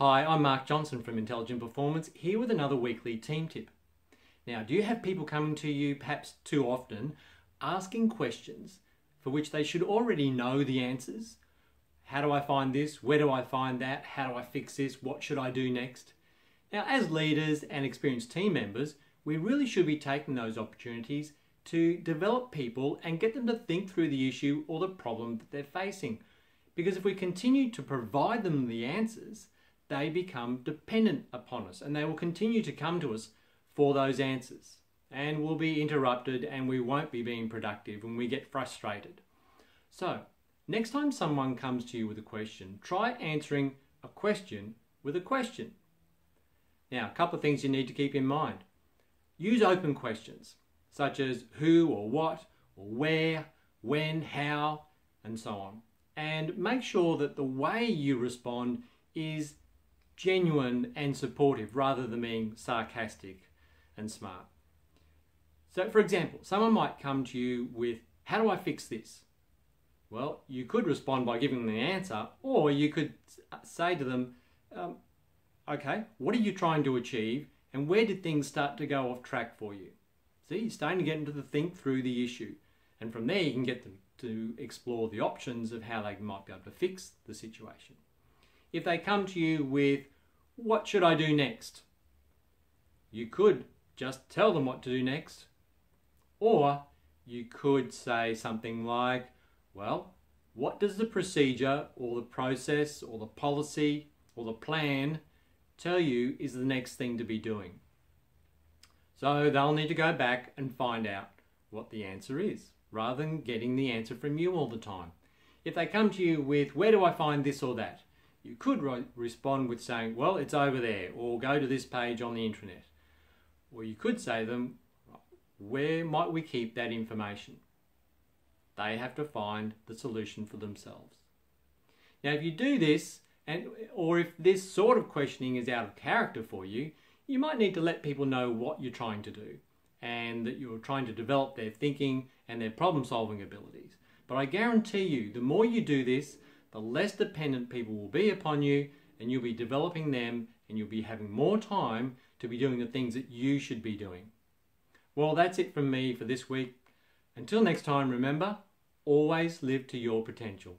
Hi, I'm Mark Johnson from Intelligent Performance, here with another weekly team tip. Now, do you have people coming to you perhaps too often asking questions for which they should already know the answers? How do I find this? Where do I find that? How do I fix this? What should I do next? Now, as leaders and experienced team members, we really should be taking those opportunities to develop people and get them to think through the issue or the problem that they're facing. Because if we continue to provide them the answers, they become dependent upon us and they will continue to come to us for those answers. And we'll be interrupted and we won't be being productive when we get frustrated. So, next time someone comes to you with a question, try answering a question with a question. Now, a couple of things you need to keep in mind. Use open questions such as who or what or where, when, how, and so on. And make sure that the way you respond is genuine and supportive rather than being sarcastic and smart. So, for example, someone might come to you with, How do I fix this? Well, you could respond by giving them the answer, or you could say to them, um, Okay, what are you trying to achieve, and where did things start to go off track for you? See, you're starting to get into the think through the issue, and from there you can get them to explore the options of how they might be able to fix the situation. If they come to you with, What should I do next? You could just tell them what to do next. Or you could say something like, Well, what does the procedure or the process or the policy or the plan tell you is the next thing to be doing? So they'll need to go back and find out what the answer is rather than getting the answer from you all the time. If they come to you with, Where do I find this or that? You could re- respond with saying, Well, it's over there, or go to this page on the internet. Or you could say them, Where might we keep that information? They have to find the solution for themselves. Now, if you do this, and, or if this sort of questioning is out of character for you, you might need to let people know what you're trying to do and that you're trying to develop their thinking and their problem solving abilities. But I guarantee you, the more you do this, the less dependent people will be upon you, and you'll be developing them, and you'll be having more time to be doing the things that you should be doing. Well, that's it from me for this week. Until next time, remember always live to your potential.